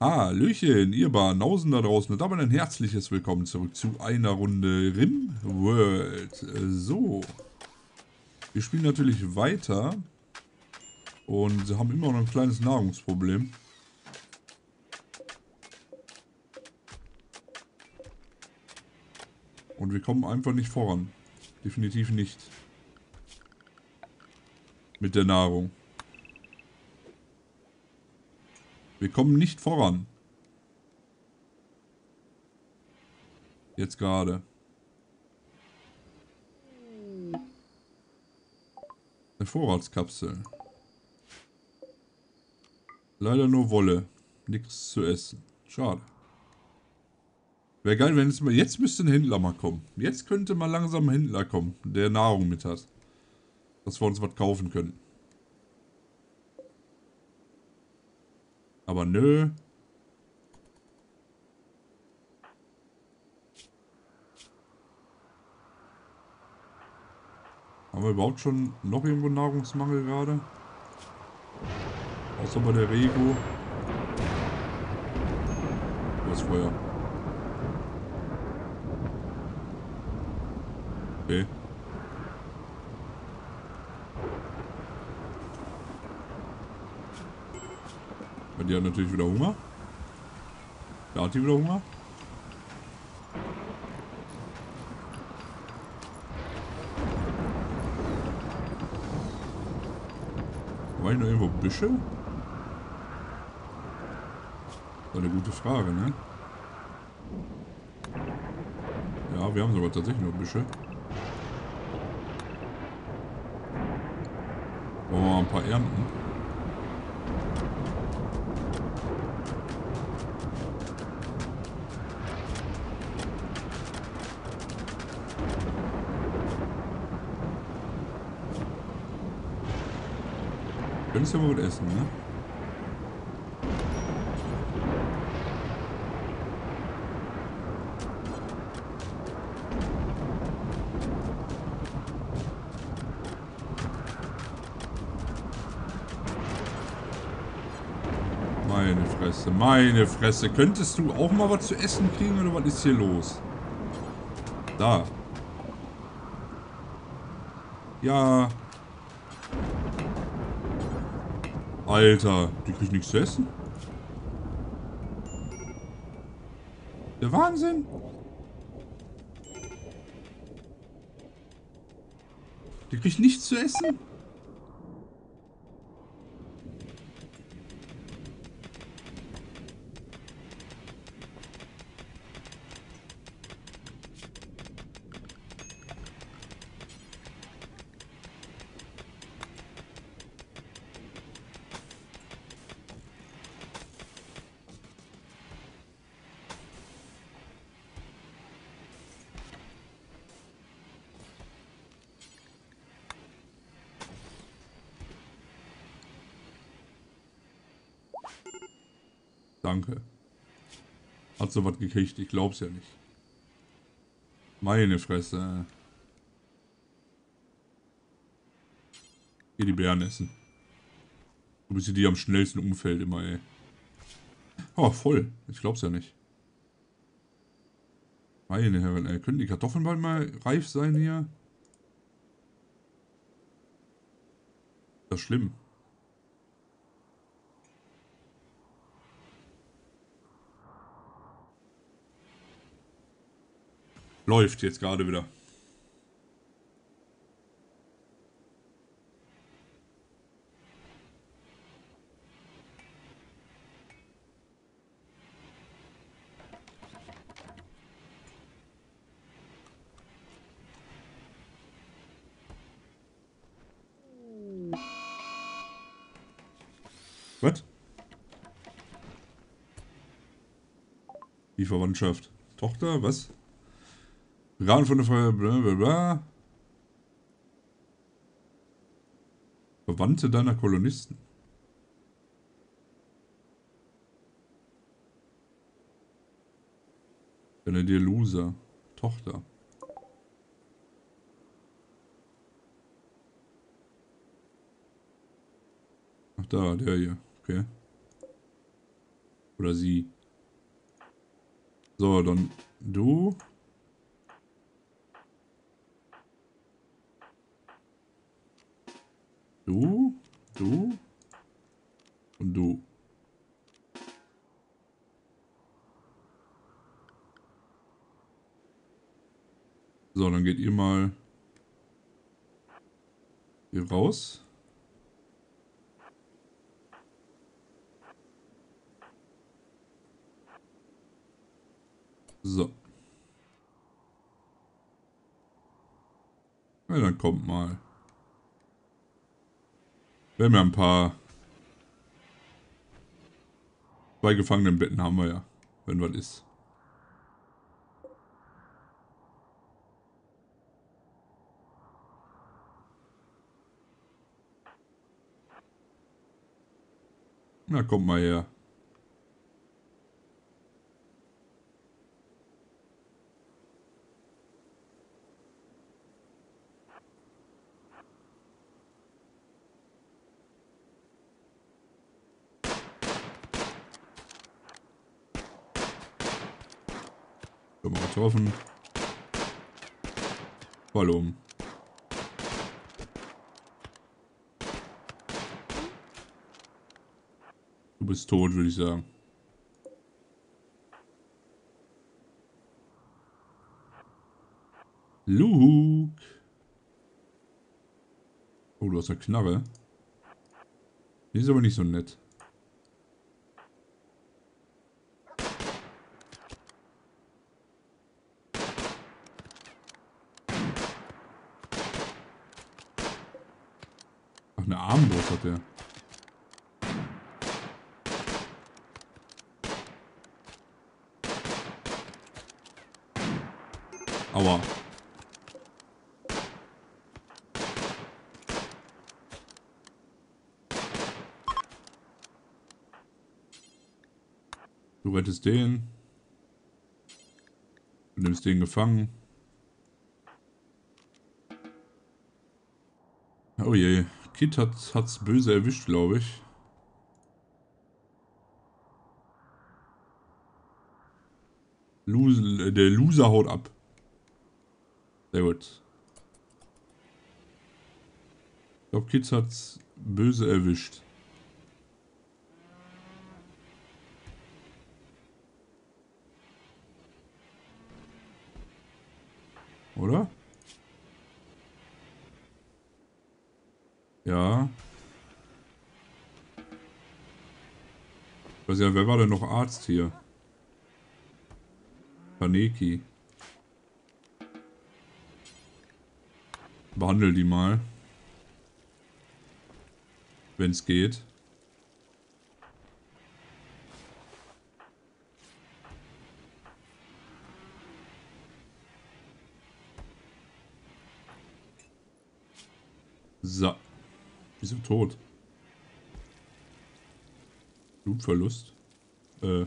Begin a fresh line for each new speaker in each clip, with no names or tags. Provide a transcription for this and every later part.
Hallöchen, ihr Banausen da draußen und damit ein herzliches Willkommen zurück zu einer Runde RimWorld. So, wir spielen natürlich weiter und haben immer noch ein kleines Nahrungsproblem. Und wir kommen einfach nicht voran. Definitiv nicht. Mit der Nahrung. Wir kommen nicht voran. Jetzt gerade. Eine Vorratskapsel. Leider nur Wolle. Nichts zu essen. Schade. Wäre geil, wenn es mal... Jetzt müsste ein Händler mal kommen. Jetzt könnte mal langsam ein Händler kommen, der Nahrung mit hat. Dass wir uns was kaufen können. Aber nö. Haben wir überhaupt schon noch irgendwo Nahrungsmangel gerade? Außer bei der Rego. Ist Feuer? Okay. Die hat natürlich wieder Hunger. Da hat die wieder Hunger. War ich noch irgendwo Büsche? War eine gute Frage, ne? Ja, wir haben sogar tatsächlich noch Büsche. Wollen wir mal ein paar ernten? Könntest du aber gut essen, ne? Meine Fresse, meine Fresse. Könntest du auch mal was zu essen kriegen oder was ist hier los? Da. Ja, Alter, die kriegt nichts zu essen. Der Wahnsinn. Die kriegt nichts zu essen. Danke. Hat so was gekriegt, ich glaub's ja nicht. Meine Fresse. Hier die Bären essen. Du bist die am schnellsten Umfeld immer, ey. Oh, voll. Ich glaub's ja nicht. Meine Herren, ey. Können die Kartoffeln bald mal reif sein hier? Das ist schlimm. Läuft jetzt gerade wieder. Was? Die Verwandtschaft. Tochter, was? Rahmen von der Feuer, bla bla bla. Verwandte deiner Kolonisten. Deine Loser. Tochter. Ach da, der hier. Okay. Oder sie. So, dann du. Du, und du. So, dann geht ihr mal hier raus. So. Ja, dann kommt mal. Wir haben ja ein paar... Zwei Gefangenenbetten haben wir ja, wenn was ist. Na, kommt mal her. Schon mal getroffen. Voll um. Du bist tot, würde ich sagen. Luke. Oh, du hast eine Knarre. Die ist aber nicht so nett. Eine Armbrust hat der. Aua. Du rettest den. Du nimmst den gefangen. Oh je. Kit hat hat's böse erwischt, glaube ich. Lose, der Loser haut ab. Sehr gut. Ich glaube, Kids hat's böse erwischt. Oder? Ja. Weiß ja, wer war denn noch Arzt hier? Kaneki. Behandel die mal. Wenn es geht. So. Wieso tot? Blutverlust. Äh.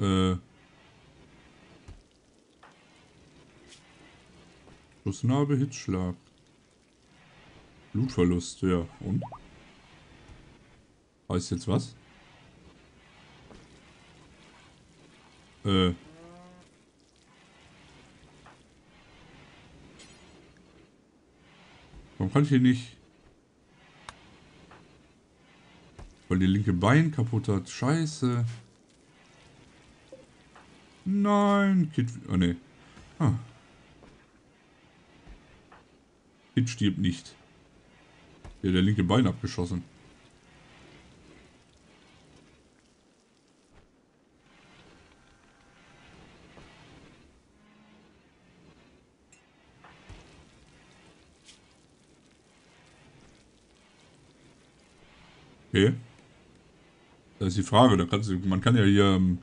Äh. Schussnarbe, Hitzschlag. Blutverlust, ja. Und? Heißt jetzt was? Äh. Warum kann ich hier nicht... Weil die linke Bein kaputt hat. Scheiße. Nein. Kid... Oh, ne. Ah. Kid stirbt nicht. Der der linke Bein abgeschossen. Okay. Das ist die Frage. Da kannst du, man kann ja hier ähm,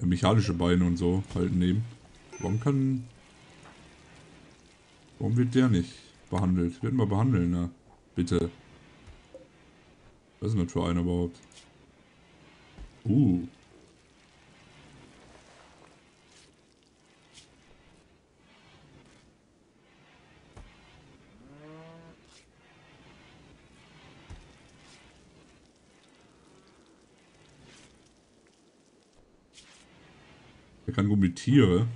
mechanische Beine und so halt nehmen. Warum kann... Warum wird der nicht behandelt? Wird mal behandeln, ne? Bitte. Was ist denn das für einer überhaupt? Uh. Der kann gut mit Tiere.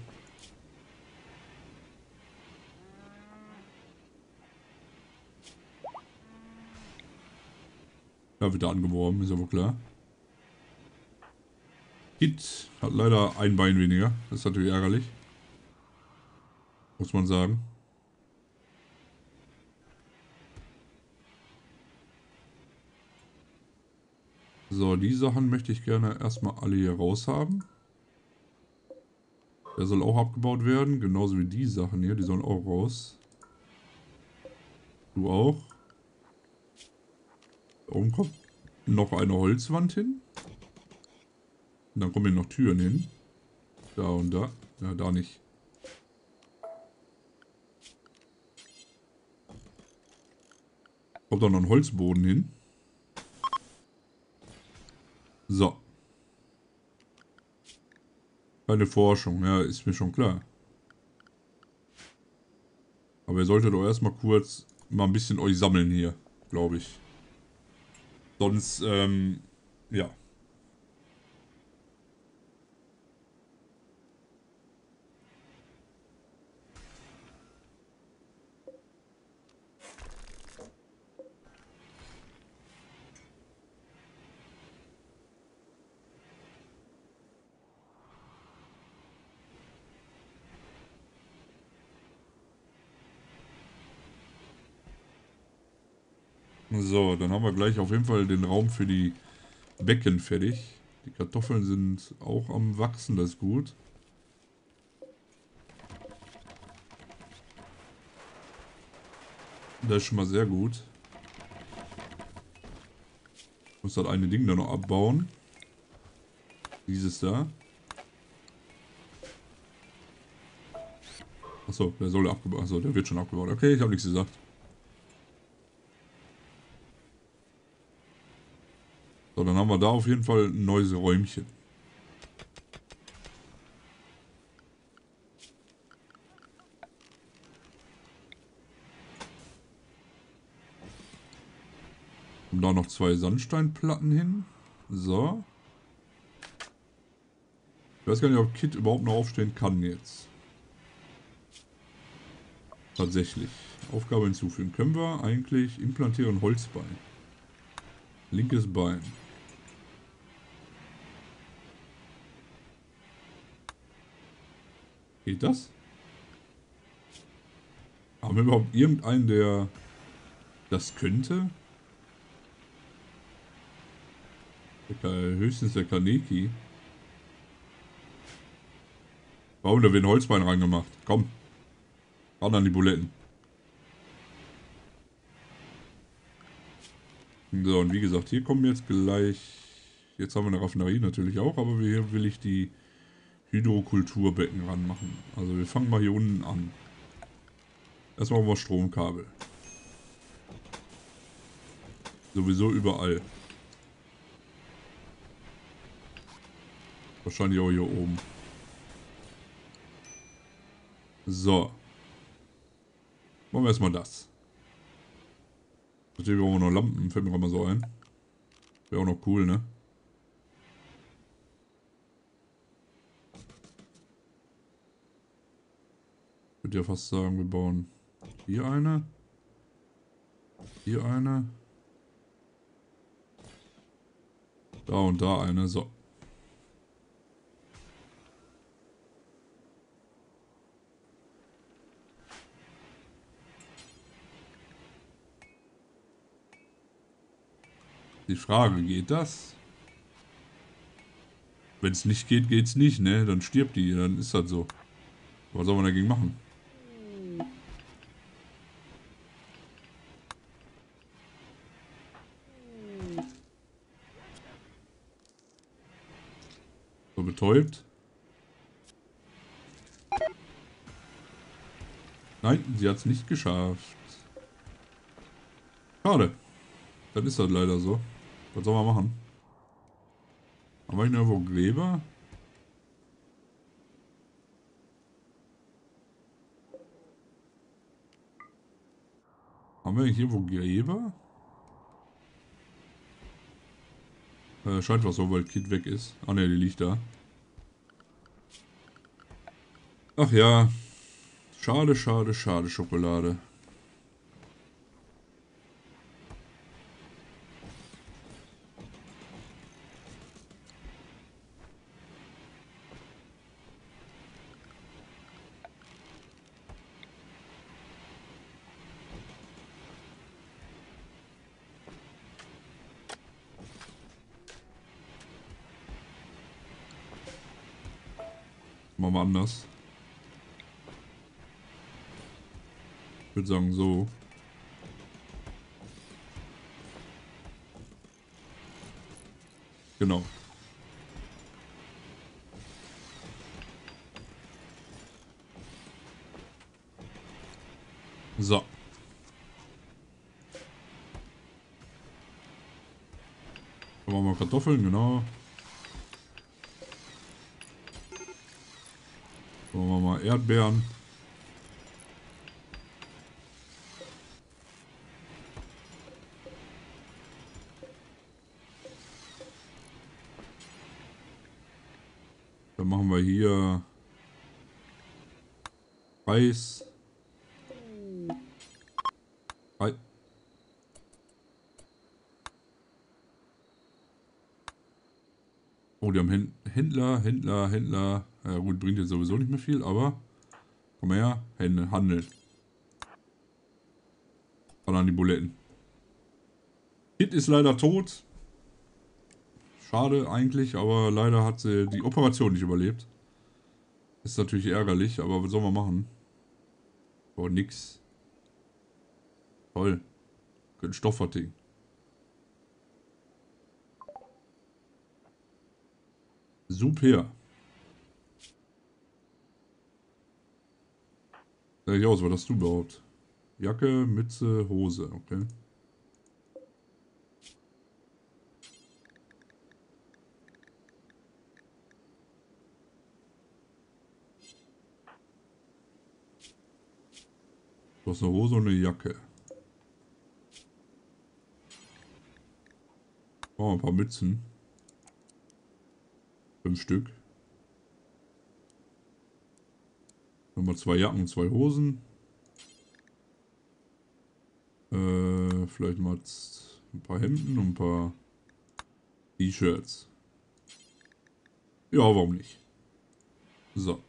Ja, wird er angeworben, ist wohl klar. Hit hat leider ein Bein weniger. Das ist natürlich ärgerlich. Muss man sagen. So, die Sachen möchte ich gerne erstmal alle hier raus haben. Der soll auch abgebaut werden, genauso wie die Sachen hier, die sollen auch raus. Du auch. Da oben kommt noch eine Holzwand hin. Und dann kommen hier noch Türen hin. Da und da. Ja, da nicht. Kommt da noch ein Holzboden hin. So. Keine Forschung, ja, ist mir schon klar. Aber ihr solltet doch erstmal kurz mal ein bisschen euch sammeln hier, glaube ich. Sonst, ähm, ja. So, dann haben wir gleich auf jeden Fall den Raum für die Becken fertig. Die Kartoffeln sind auch am Wachsen, das ist gut. Das ist schon mal sehr gut. Ich muss das eine Ding da noch abbauen. Dieses da. Achso, der soll abgebaut. Achso, der wird schon abgebaut. Okay, ich habe nichts gesagt. So, dann haben wir da auf jeden Fall ein neues Räumchen. Und da noch zwei Sandsteinplatten hin. So. Ich weiß gar nicht, ob Kit überhaupt noch aufstehen kann jetzt. Tatsächlich. Aufgabe hinzufügen. Können wir eigentlich implantieren Holzbein. Linkes Bein. Geht das? Haben wir überhaupt irgendeinen, der das könnte? Höchstens der Kaneki. Warum? Da wird ein Holzbein reingemacht. Komm. Ran an die Buletten. So, und wie gesagt, hier kommen jetzt gleich... Jetzt haben wir eine Raffinerie natürlich auch, aber hier will ich die Hydrokulturbecken ranmachen. Also wir fangen mal hier unten an. Erstmal haben wir Stromkabel. Sowieso überall. Wahrscheinlich auch hier oben. So. Machen wir erstmal das. Natürlich brauchen wir noch Lampen, fällt mir gerade mal so ein. Wäre auch noch cool, ne? Würde ja fast sagen, wir bauen hier eine. Hier eine. Da und da eine. So. Die Frage, geht das? Wenn es nicht geht, geht's nicht, ne? Dann stirbt die, dann ist das so. Was soll man dagegen machen? Betäubt. Nein, sie hat es nicht geschafft. Schade. Dann ist das leider so. Was soll man machen? Haben wir hier irgendwo Gräber? Haben wir hier wo Gräber? Äh, scheint was so, weil Kid weg ist. Ah ne, die liegt da. Ach ja. Schade, schade, schade, Schokolade. Machen wir anders. Ich würde sagen so. Genau. So. Dann machen wir Kartoffeln, genau. Dann machen wir mal Erdbeeren. Dann machen wir hier Reis. Rei- Oh, die haben Händ- Händler, Händler, Händler. Ja gut, bringt jetzt sowieso nicht mehr viel, aber komm her, Hände, handeln. Und dann die Buletten. Kit ist leider tot. Schade eigentlich, aber leider hat sie die Operation nicht überlebt. Ist natürlich ärgerlich, aber was soll man machen? Oh, nix. Toll. Können Stoff vertilgen. Super. Ich aus, was hast du überhaupt? Jacke, Mütze, Hose, okay. Hast eine Hose und eine Jacke. Oh, ein paar Mützen. Fünf Stück. Nochmal zwei Jacken, zwei Hosen. Äh, vielleicht mal ein paar Hemden und ein paar T-Shirts. Ja, warum nicht? So.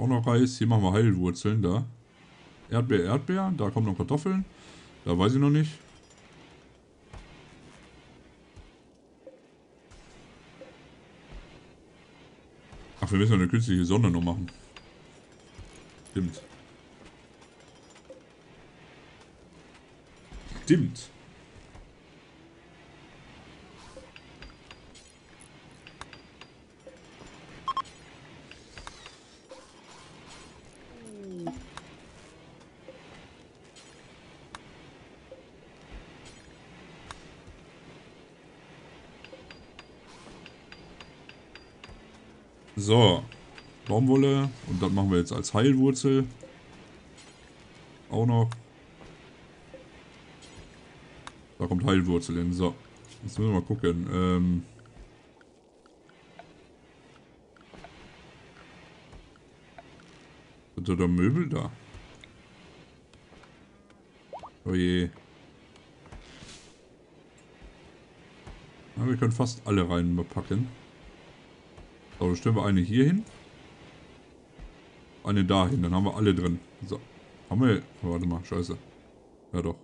Auch noch Reis. Hier machen wir Heilwurzeln, da. Erdbeer, Erdbeer. Da kommen noch Kartoffeln. Da weiß ich noch nicht. Ach, wir müssen eine künstliche Sonne noch machen. Stimmt. Stimmt. So. Baumwolle. Und das machen wir jetzt als Heilwurzel. Auch noch. Da kommt Heilwurzel hin. So. Jetzt müssen wir mal gucken. Ähm. Sind da Möbel da? Oh je. Ja, wir können fast alle reinpacken. So, dann stellen wir eine hier hin. Eine dahin, dann haben wir alle drin. So. Haben wir. Warte mal, scheiße. Ja doch.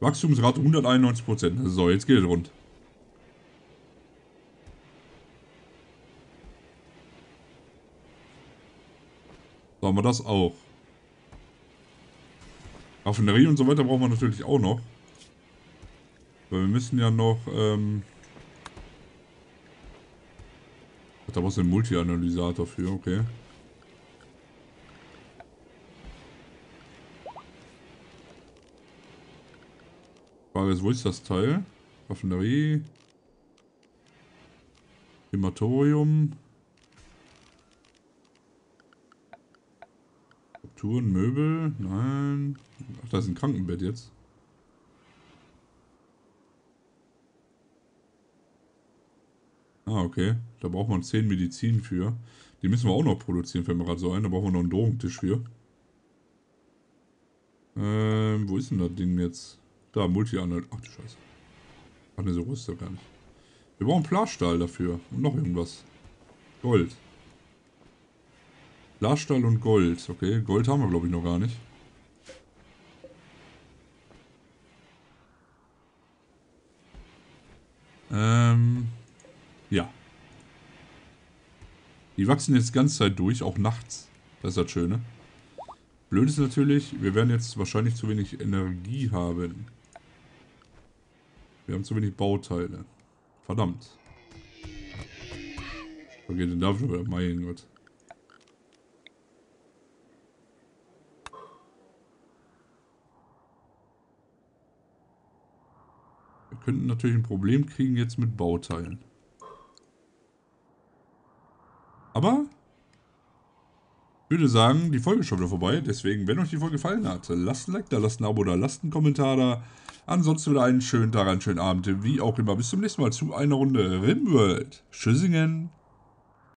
Wachstumsrate 191%. So, jetzt geht es rund. So haben wir das auch. Raffinerie und so weiter brauchen wir natürlich auch noch. Weil wir müssen ja noch, ähm... Ach, Da brauchst du einen Multi-Analysator für, okay. Frage ist, wo ist das Teil? Raffinerie. Krematorium. Strukturen, Möbel, nein. Ach, da ist ein Krankenbett jetzt. Ah, okay. Da braucht man 10 Medizin für. Die müssen wir auch noch produzieren, fällt mir gerade so ein. Da brauchen wir noch einen Drogentisch für. Ähm, wo ist denn das Ding jetzt? Da, Multi-Anhalt. Ach du Scheiße. Ach ne, so ist der gar nicht. Wir brauchen Plastahl dafür. Und noch irgendwas. Gold. Plastahl und Gold. Okay, Gold haben wir glaube ich noch gar nicht. Ähm, ja. Die wachsen jetzt die ganze Zeit durch, auch nachts. Das ist das Schöne. Blöd ist natürlich, wir werden jetzt wahrscheinlich zu wenig Energie haben. Wir haben zu wenig Bauteile. Verdammt. Wo geht denn da wieder? Mein Gott. Wir könnten natürlich ein Problem kriegen jetzt mit Bauteilen. Aber ich würde sagen, die Folge ist schon wieder vorbei. Deswegen, wenn euch die Folge gefallen hat, lasst ein Like da, lasst ein Abo da, lasst einen Kommentar da. Ansonsten wieder einen schönen Tag, einen schönen Abend, wie auch immer. Bis zum nächsten Mal zu einer Runde Rimworld. Tschüssingen.